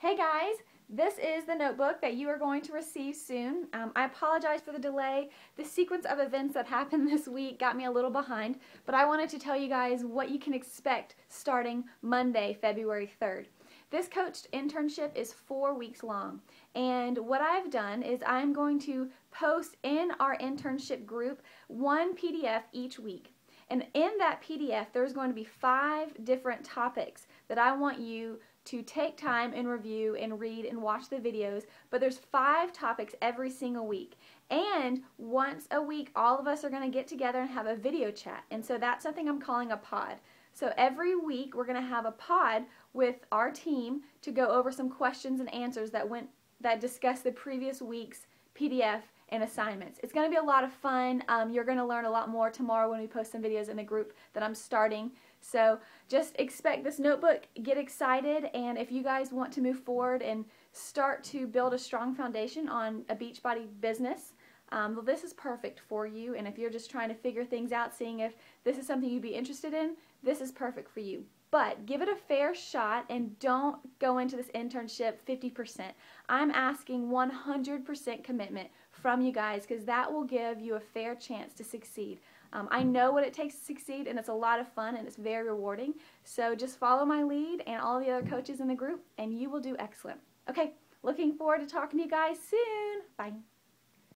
Hey guys, this is the notebook that you are going to receive soon. Um, I apologize for the delay. The sequence of events that happened this week got me a little behind, but I wanted to tell you guys what you can expect starting Monday, February 3rd. This coached internship is four weeks long, and what I've done is I'm going to post in our internship group one PDF each week. And in that PDF, there's going to be five different topics that I want you to take time and review and read and watch the videos, but there's five topics every single week. And once a week, all of us are going to get together and have a video chat. And so that's something I'm calling a pod. So every week, we're going to have a pod with our team to go over some questions and answers that went that discuss the previous week's PDF and assignments. It's going to be a lot of fun. Um, you're going to learn a lot more tomorrow when we post some videos in the group that I'm starting. So just expect this notebook, get excited, and if you guys want to move forward and start to build a strong foundation on a Beachbody business, um, well, this is perfect for you. And if you're just trying to figure things out, seeing if this is something you'd be interested in, this is perfect for you. But give it a fair shot and don't go into this internship 50%. I'm asking 100% commitment from you guys because that will give you a fair chance to succeed. Um, I know what it takes to succeed and it's a lot of fun and it's very rewarding. So just follow my lead and all the other coaches in the group and you will do excellent. Okay, looking forward to talking to you guys soon. Bye.